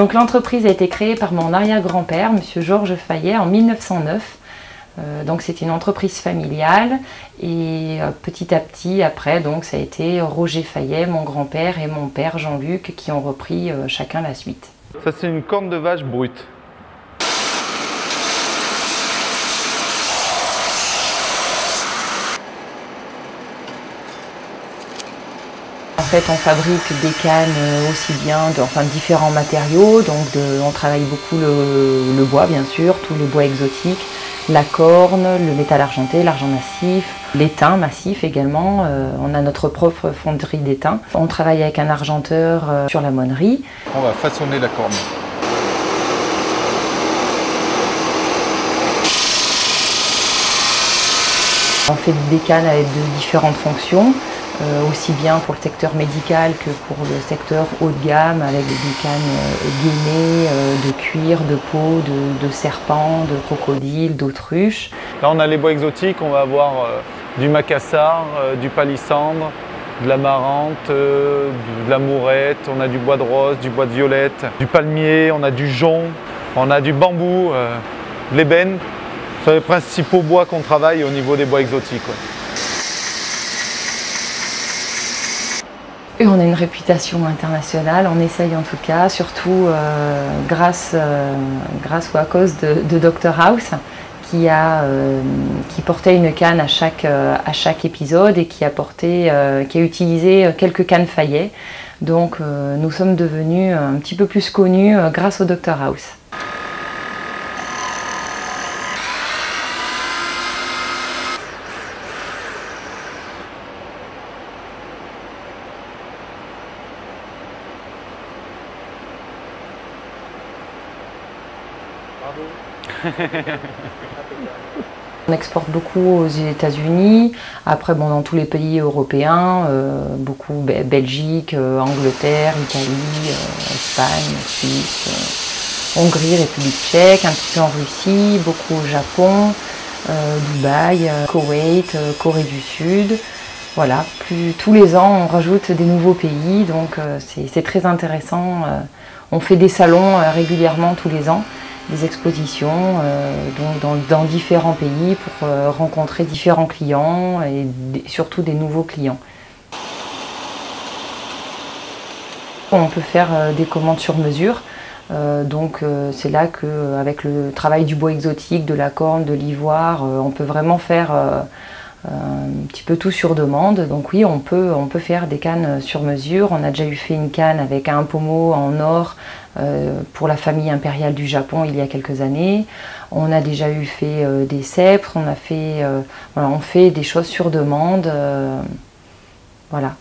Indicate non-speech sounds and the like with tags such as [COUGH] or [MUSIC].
Donc l'entreprise a été créée par mon arrière-grand-père, monsieur Georges Fayet, en 1909. Euh, donc c'est une entreprise familiale et euh, petit à petit après donc ça a été Roger Fayet, mon grand-père et mon père Jean-Luc qui ont repris euh, chacun la suite. Ça c'est une corne de vache brute. Fait, on fabrique des cannes aussi bien de enfin, différents matériaux. Donc, on travaille beaucoup le, bois, bien sûr, tous les bois exotiques, la corne, le métal argenté, l'argent massif, l'étain massif également. Euh, on a notre propre fonderie d'étain. On travaille avec un argenteur euh, sur la monnerie. On va façonner la corne. On fait des cannes avec de différentes fonctions. Euh, aussi bien pour le secteur médical que pour le secteur haut de gamme avec des cannes euh, gainées euh, de cuir, de peau, de, serpent, de crocodile, d'autruche. Là on a les bois exotiques, on va avoir du macassar, du palissandre, de la marante, de la mourette, on a du bois de rose, du bois de violette, du palmier, on a du jonc, on a du bambou, de l'ébène. Ce sont les principaux bois qu'on travaille au niveau des bois exotiques. Et on a une réputation internationale, on essaye en tout cas, surtout euh, grâce, euh, grâce ou à cause de, Dr House, qui, a, euh, qui portait une canne à chaque, à chaque épisode et qui a, porté, qui a utilisé quelques cannes faillées. Donc nous sommes devenus un petit peu plus connus grâce au Dr House. [LAUGHS] On exporte beaucoup aux États-Unis, après bon, dans tous les pays européens, euh, beaucoup Belgique, euh, Angleterre, Italie, euh, Espagne, Suisse, Hongrie, République tchèque, un petit peu en Russie, beaucoup au Japon, Dubaï, Koweït, Corée du Sud. Voilà, tous les ans on rajoute des nouveaux pays, donc c'est très intéressant. on fait des salons régulièrement tous les ans des expositions euh, dans, différents pays pour euh, rencontrer différents clients et surtout des nouveaux clients. On peut faire euh, des commandes sur mesure. donc c'est là qu'avec le travail du bois exotique, de la corne, de l'ivoire, on peut vraiment faire un petit peu tout sur demande. Donc oui, on peut, on peut faire des cannes sur mesure. On a déjà eu fait une canne avec un pommeau en or euh, pour la famille impériale du Japon il y a quelques années. On a déjà eu fait euh, des sceptres, on a fait, euh, on fait des choses sur demande. voilà.